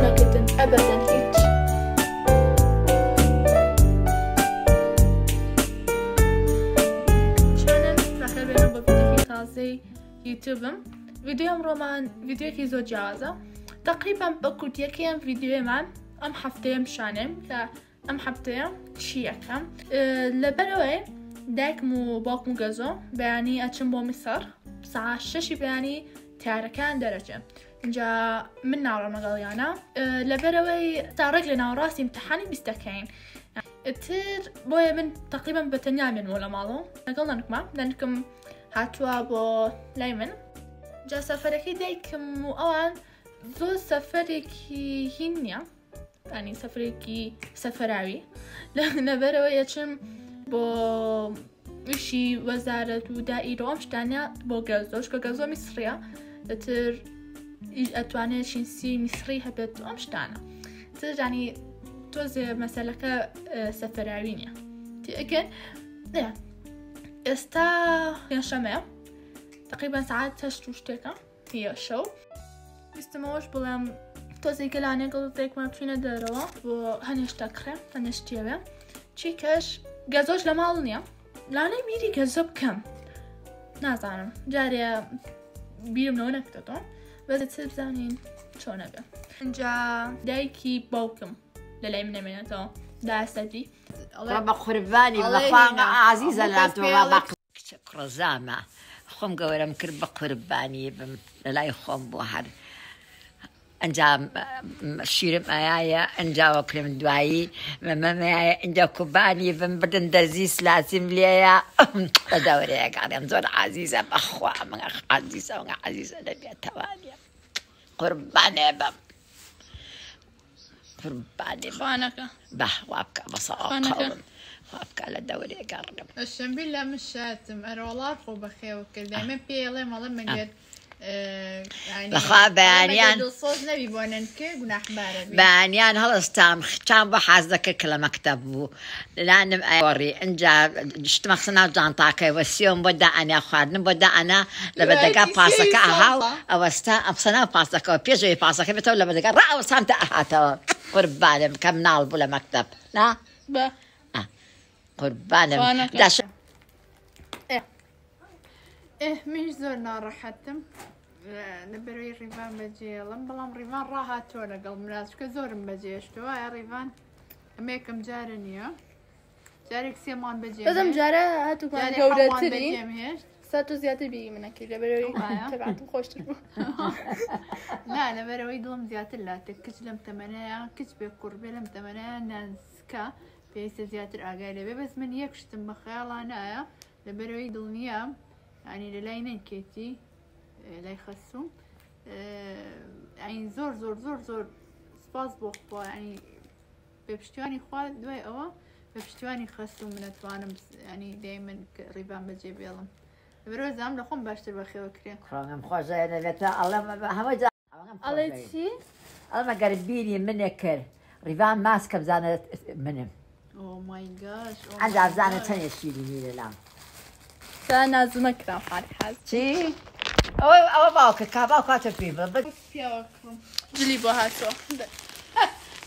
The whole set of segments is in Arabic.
ما نقدن أبدا هيك. يوتيوبم فيديوم رومان فيديو كي زو جازة تقريبا بكوت يكيم فيديو من أم حفتيم شانم ك أم حفتيم شيكم أه لبروي داك مو باق مو جزو بياني أتشم بو مصر ساعة ششي بياني تاركان درجة. جا من ناورا مغليانا. أه لبروي تارك لنا راسي امتحاني بيستكين تر بويا من تقريبا بتنيا من ولا مالو. نقلنا نكما لأنكم هاتوا بو ليمن. جا سفركي دايكم وأوان. زو سفركي هينيا. يعني سفركي سفراوي. لأن بروي يتشم بو وشي وزارة ودائرة مشتانيا بو غزوش كغزو مصرية. تر أتواني شنسي مصري هبت أمشتانا تر يعني توزي مسألة سفراوينيا. تأكن لا إستا ينشمع تقريبا ساعات هشت وشتيكا. هي الشو استموش بلام. توزي كلاني قلتك ما بشينا داروا. وهنش تكري هنش تيبه چیکەش گەزۆش لە ماڵ نییە لاانەی بیری گەزۆ بکەم نازانم. جارێ بیرمەوە نەکرێتەوە بەزە چ بزانین چۆنە بێ اینجا دایکی باوکم لە لای منەمێنێتەوە داسەدی رب قرباني بخوان عزيزة لا شكرا زاما خم قولم كرب قرباني بم لا يخم بوحر انجا شيرم ايايا انجا دواي ماما مايا انجا كوباني بم بدن درزيس لازم ليا. دوري يا قاعدة زور عزيزة بخوا من أخ عزيزة من عزيزة نبي توالي قرباني بم. قرباني. بم خوانەکە به وابكى بصاقة وابكى لدوري يا قاعدة الشنبي لا مش شاتم. أرولا خو بخيو كل دائما بيلي مالا مجد يعني بەخوا بەیانیان بەیانیان هەڵستام ختان بە حەز دەکە کە لە مەکتب بوو. لانم ئەوڕی ئەجا شتمە خسنا جانتاکەی وەسیۆم بۆدا ئەنیا خواردن بۆدا ئەنا لە بەدەگا پاسەکە ئاهاو ئەوەستا ئەفسەنا پاسەکەەوە پێشوی پاسەکە بێتەوە لە بەدەگە ڕاوەسانتە ئەهاتەوە. قوربانم کەم ناڵ بوو لە مەکتب نا؟ قوربانم. داشە إيه مش زورنا راحتم نبري ريفان بجيلم بلام ريفان راها تونا قلب مناس كزور بجيش تو يا ريفان. أميكم جارنيا جارك سيمان بجي بەزم جارە هاتووان جاري حوان گەورەتری بجيم هيش سا تو زیاتر بیگی منەکەی لە بەرەوەی آه. تەبعاتم خۆشتر بوو لا أنا بروي دلم زيادة لا تكش لم تمنيا كش بقرب لم تمنيا نانسكا بيس زيادة أجايلة بي بس من يكش تم خيال أنا لبروي دلنيا ئەنی لە لای من کێتی لای خەسوم ئەین زۆر زۆر زۆر زۆر سپاس بۆ خوا ئەنی بە پشتیوانی خوا دوای ئەوە بە پشتیوانی خەسوم منەتوانم ئەنی دای من ڕیبان بەجێ بێڵم. برۆزام لە خۆم باشتر بەخێوە کرێن. خۆم خۆشە لە تا ئەڵە هەمە ئەڵێ چی؟ ئەڵمە گەرببینی منێ کرد. ڕیوان ماسکە oh oh بزانێت منم. ئەزا بزانە چەندێ شیری لەلام. My بزانة gosh. تانية شيلي الان تا نازمە کرام حالی حاز چی؟ ئەوە ئەوە باوکە کا باوکاتە پێ بە بە پیاوەکڕم. جلی بۆ هاتۆ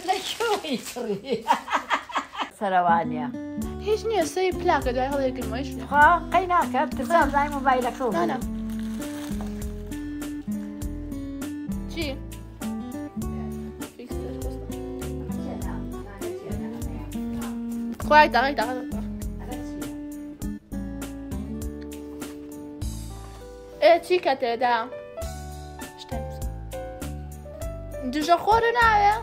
لەکوی سڕی سەرەوانە هیچ نییە سەری پلاکە دوای هەڵێگرمەش خوا قەی ناکەم ترسام زای مۆبایلەکە و نانە چی؟ خوای داغی داغ چی کە تێدا دژە خۆرە ناوێ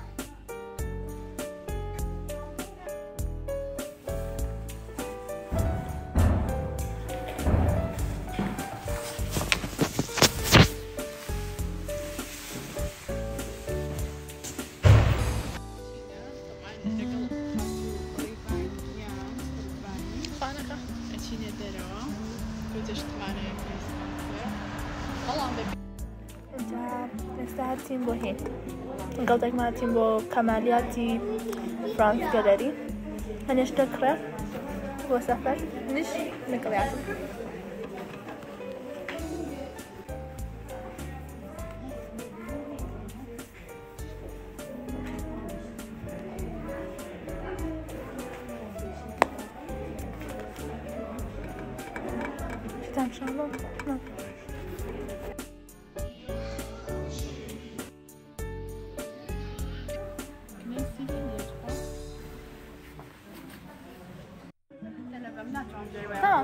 ئێستا هاتیم بۆ هێن گەڵتێکمان هاتیم بۆ کەمالیاتی فرانس گەلەری هەنێشتە کرا بۆ سەفەر نش نەکەڵاتم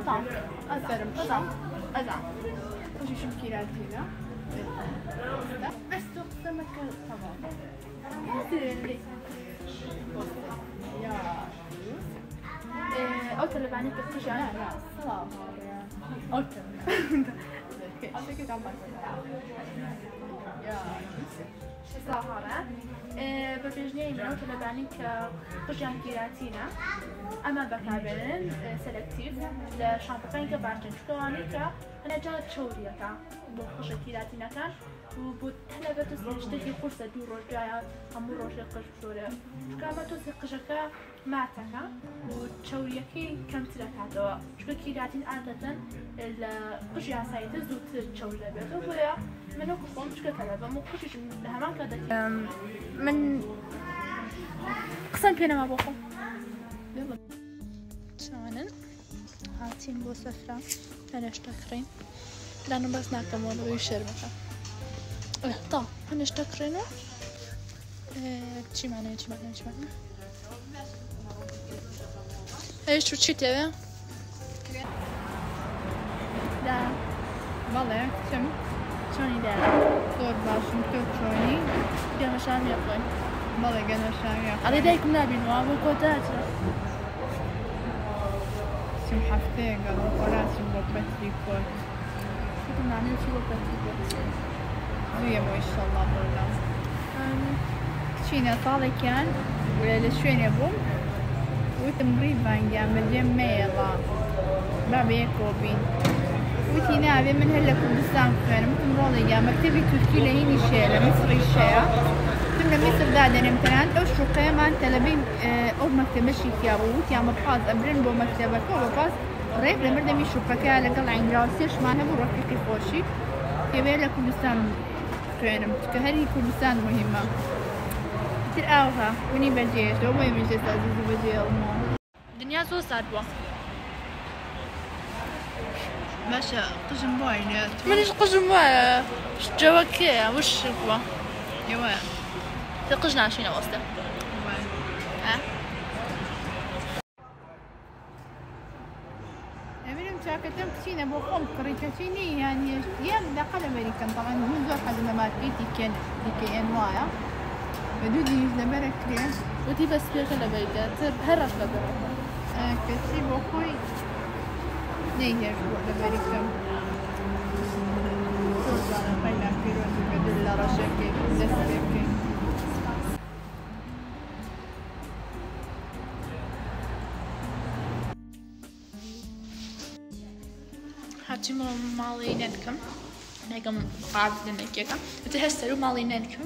Tamam. أزرم Tamam. Azam. وش شو كيرات هنا بس تقسمك طبعا يا Otel اللي بعدين تفتش لا عنها. لا سلام Otel. أعطيك تعمل يا ساهرة بە پێشنیای منەوە تەلەبانی کە قژیان گیراتینە. ئەمە بەکاربێنن سەلکتیف لە شامپەکانی کە باشن چکەوانی کە هەنەجا چوریەکە بۆ قژە گیراتینەکان و بۆ تەلەبێت شتێکی قورسە دوو ڕۆژدایە هەموو ڕۆژێ قژ زۆرە چکامە تۆسی قژەکە ماتەکە و چوریەکەی کەمتر دەکاتەوە چکە کیراتین عادەتەن لە قژ یاساییتە زووتر چەور دەبێتەوە بۆیە منەکو خۆم چکە تەلەبە و لە هەمان کە دەکەم من قسەم پێ نەما بۆ خۆم. چۆنن؟ هاتیم بۆ سەفرا. هەنێشتا کڕین. دانم باس ناکەمەوەی شەرمەکە تا هەنێشتا کڕێنە چیمانەیە چیمانە Chcesz uczyć ciebie? Da. Vale, czym? Czoni da. Torbasın çok çoni. Gene şam yapın. Vale gene şam yap. Ale dek ne bin var bu kadar. Sim haftaya gal oran sim dokmet dikor. Şimdi ben ne çiğ dokmet dikor. Duyuyor mu inşallah buradan. Çiğne sağlıkken böyle şöyle bu. با بەیەکۆ بین وتی ناوێ من هەر لە کوردستان خوێنم وتم ڕۆڵێکیا مەکتبی تورکی لە هینی شەیە لە میسری شەیە تم لە میسردا دەنێم تەنان ئەو شوقەیەمان تەلەبین ئەو مەکتبەشی تیا بوو وتیان بەپاس ئەبرن بۆ مەکتبەکە بەپاس ڕێک لە مردەمی شوقەکە لەگەڵ عینگراوە سێشمان هەبوو ڕەفیقی خۆشی پێوێ لە کوردستان خوێنم کە هەری کوردستان مهمە تر ئاوها ونی بەجێتەوە بۆی مژێ سازی بەجێڵمەوە دنیا زۆر سارد بووە باشە قژم بۆینێت منش قژم وایە جەوەکەیە وش بووە ئێوە تە قژ ناشینە وەستە ئەمرم چاکەتەم کچینە بۆ خۆم کڕیکەچینی یان یان لەقل ئەمریکن طبعا هون زۆر حەزمە مارکێتی کێن دیکەن وایە بە دوو دیش لەبەرە کرێن وتی بەس پێکە لە بەیدا تر هەرش بەبەر کەچی بۆ خۆی نەیهێش بۆ لەبەریکەم خەیلا پیرۆزی بەدل لە ڕەشەکەی دەست پێکەی هاچی ماڵی نەنکەم نەگەم قاب لەنەکێکە وتی هەستەر و ماڵی نەنکەم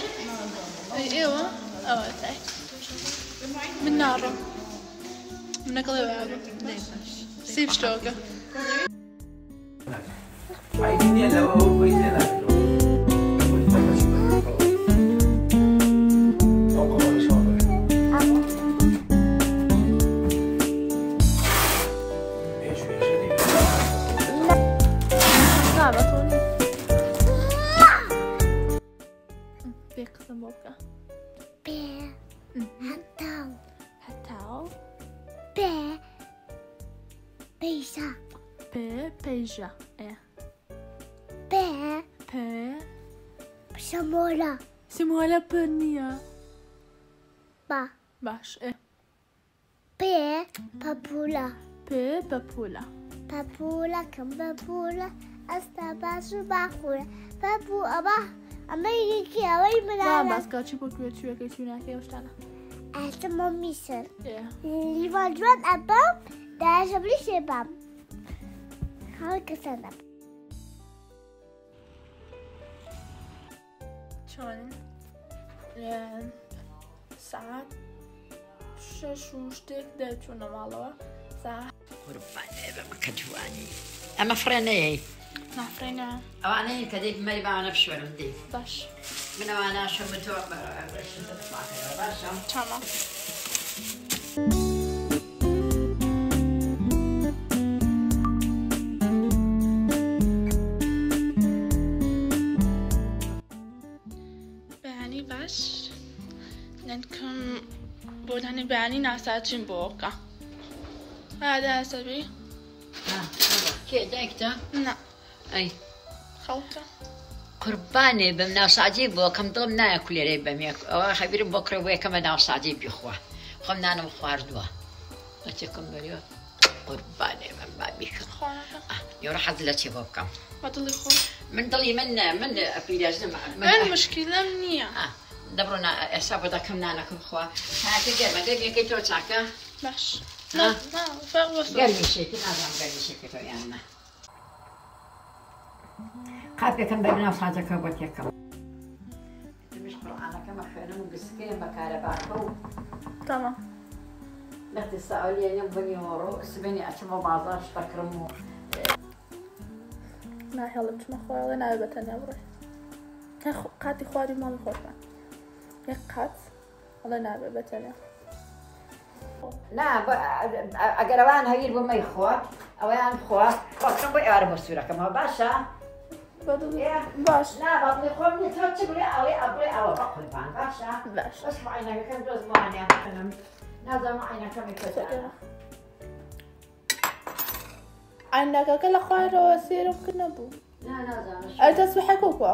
بە بای قژم ئێوە ئەوە تای من ناڕم منەکەڵێ سیب شتۆکە عايزين يلا هو كويس يلا Walaponia. Ba. Bash. P. Papula. P. Papula. Papula kan papula. Asta basu bakula. Papu aba. Amma yiki awai mulala. Ba baska ci po kuya tuya ke tuna ke ostana. Asta mommi sen. Yeah. Livan juan abam. Da shabli shebam. Halka sanap. Çoğunun سعات شەش و شتێک دەچوونە ماڵەوە. کە جوانی. ئەمە فرێنەیە نافرێنە. ئەوانەیە کە دەیت مەری باوانە بشوێرم دی باش. منەوانە شەم تۆ باشە. تامە دانی بەیانی ناساچین بۆکە ئادا سەبی کێ دایکتە نا ئەی خەوتە قوربانێ بم ناوساجی بۆ کەم دڵم نایە کولێرەی بەمێک ئەوە خەبیرم بۆ کرەوەی کەمە ناوساجی بیخوا خۆم نانم خواردووە بەچێکم بەریوە قوربانێ من بابیکە خۆنەکە یۆرە حەز لە چێ بۆ بکەم بەدڵی خۆ من دڵی من من ئەپیراژنم من مشکلم نییە دەبڕۆ ئێستا بۆ دەکەم نانەکەم خوا هاکە گەرمە گەرمیەکەی تۆ چاکە باش گەرمیشێکی نازانم گەرمیشێکی تۆ یانە قاپێکم بەرناو سازەکە بۆ تێکەم دمش قڕانەکەمە خوێنم و گسکەیە بەکارە باکە و تەمام لەختی ساولیێنم بنی وەڕۆ سبێنی ئەچمە بازار شتەکرم و ناهێڵم چمە خۆڵە ناوێ بەتەنیا بڕێ قاتی خواری ماڵی خۆشمان قات ئەڵە نابێ بەتەنیا نا ئەگەر ئەوان هەگیر بۆ مەی خۆت ئەویان خۆت خۆکەم بۆ ئێوارە بۆ سوورەکەمەوە باشە بەدڵی باش. نا باڵی خۆم تۆ چ بڵێ ئەوەی ئەبڵێ ئەوە بە قوربان باشە باش. بەس عینەکەم دۆز وانیان بکەنم نازانم عینەکەمی کۆتە عینەکەکە لە خوارەوە سێرم کرد نەبوو نا نازانم ئەی تەسبحەکە چانە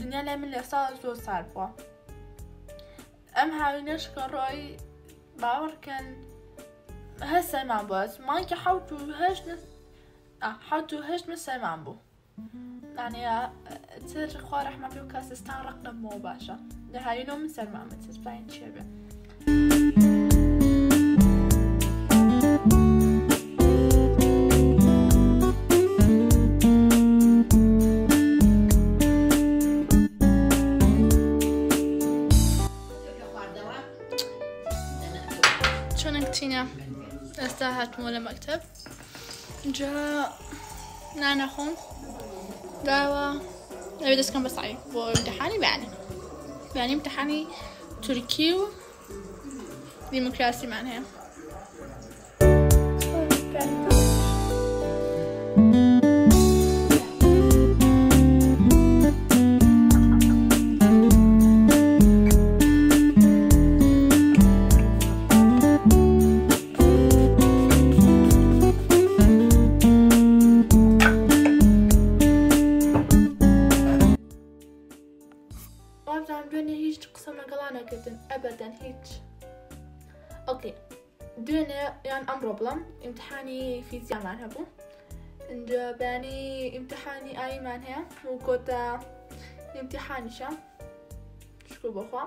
دنیا لای من لێستا زۆر سار بووە ئەم هاوینەش کە ڕۆی باوەڕکەن هە سەمان بووە مانکە حوت و هەشت حوت و هەشت من سەمان بوو دانەیە تر خوا ڕەحمە پێ و کەسستان ڕقنەمەوە باشە لە هاوینەوە من سەرمامە چسپاین چێ بێ چۆنە کچینە ئێستا هاتمەوە لە مەکتب جا نانەخۆم. داوە ئەوێ دەستکەم بە سعی بۆ امتحانی بەیانی. بەیانی امتحانی تورکی و دیموکراسیمان هەیە قسەم لەگەڵا نەکردن ئەبەدەن هیچ ئۆکێ دوێنێ یان ئەمڕۆ بڵم ئیمتحانی فیزیامان هەبوو اینجا بەانی ئیمتحانی ئایمان هەیە و کۆتا ئیمتحانیشە شکو بخوا.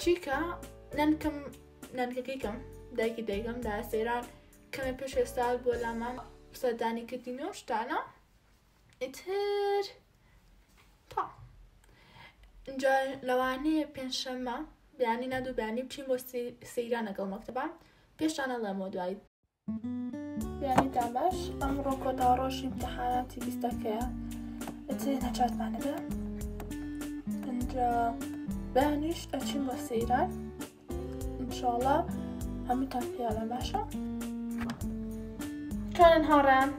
چیکە نەنکەم نانکەکەی کەم دایکی دایکەم دا پێش ئێستا بۆ لامان سەردانی کردینەوە شتانە ئیتر تا اینجا اینجا لوانی پین شما دیانی ندو بیانی بچیم با سیگه نگل مکتبا پیشتانه لما دوائی دیانی دمش ام رو که داروش امتحاناتی بیستا که اتی نجات مانی با اینجا بیانیش اچیم با سیگه انشاءالله همی تن فیاله باشا کنن هارم؟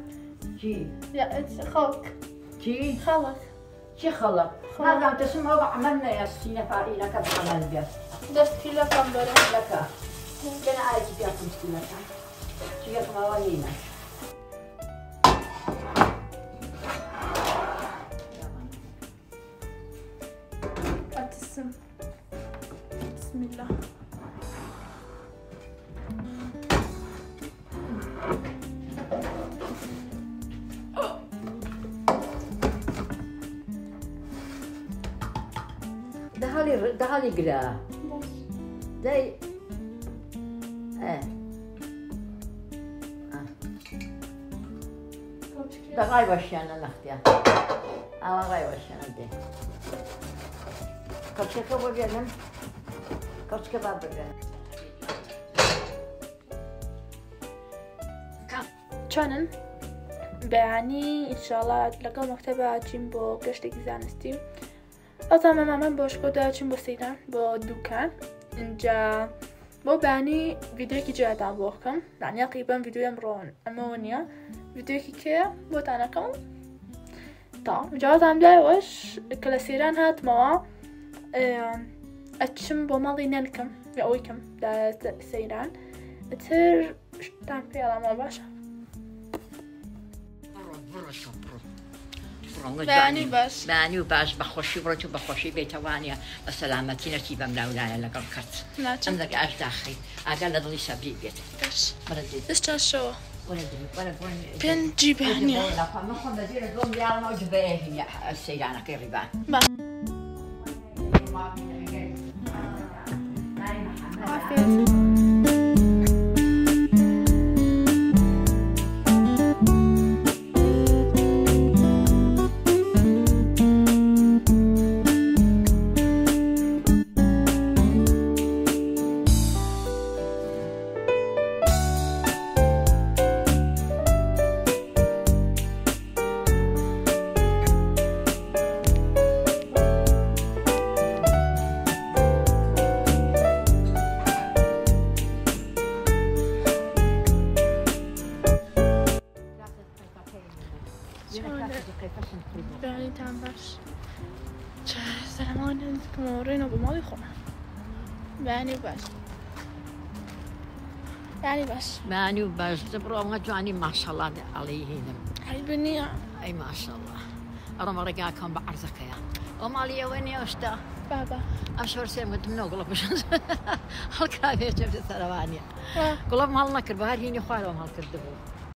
چی؟ یا اتی خوک چی؟ خوک شي خلق هذا أنت سمعوا عملنا يا سينا فارينا كيف عمل بيت دست كيلا كمبرة لك كان عايز فيكم سكينة شي يكم موالينا اتسم بسم الله. alegrar. Daí. É. دقای باشیان vai آوا na de. ده کچه که بگیرم کچه که بگیرم چانن بەیانی انشالله لەگەڵ مکتب چیم با گشتگی زنستیم ئەزانە مامان بۆ شکۆدا چین بۆ سەیران بۆ دوکان. اینجا بۆ بانی یددیوکی جیاتان بۆ بکەم دانیا قیبم یددیوم ڕۆن ئەمەوە نییە یددیوکی کێە بۆتانەکەم تا. جاوازان لایەوەش کە لە سیران هاتمەوە ئەچم بۆ ماڵی نەنکەم یا ئەوی کەم سەیران تر شتان پێڵامەوە باشە باش. بانی و باش بەخۆشی بڕۆت و بەخۆشی بێتەوانە بە سەلامەتی نەتی بەم لاولایە لەگەڵ کرد. ئەم لەگە ئاش داخی ئاگەر لە دڵی سەبری بێت شەوە پێنجی هینە سەیرانەکەی ڕیبان برای تنبش زمان مرينا بماضي يخون معني باش يعني باش معني باش تبرو ما جاني ما شاء الله عليهم هاي بنية اي ما شاء الله انا مرقا كان بعرضك يا وما لي وين يا اشتا بابا اشور سيم قلت منو قلب بشنز هالكافيه جبت الثروانيه قلب مهلنا كربهار هيني خوالهم هالكردبو